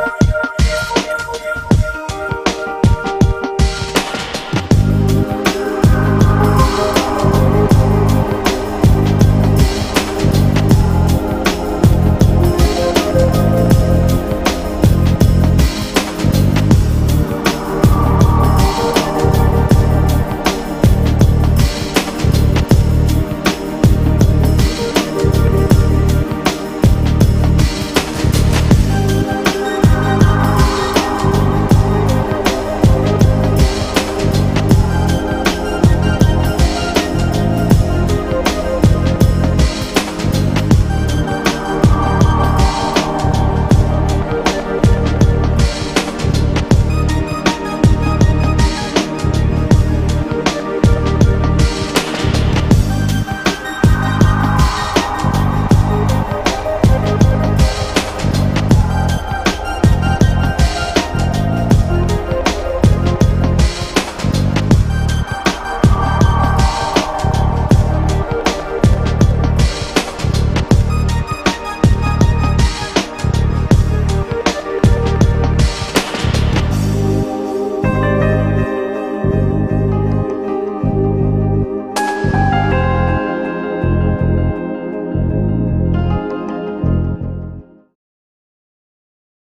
you.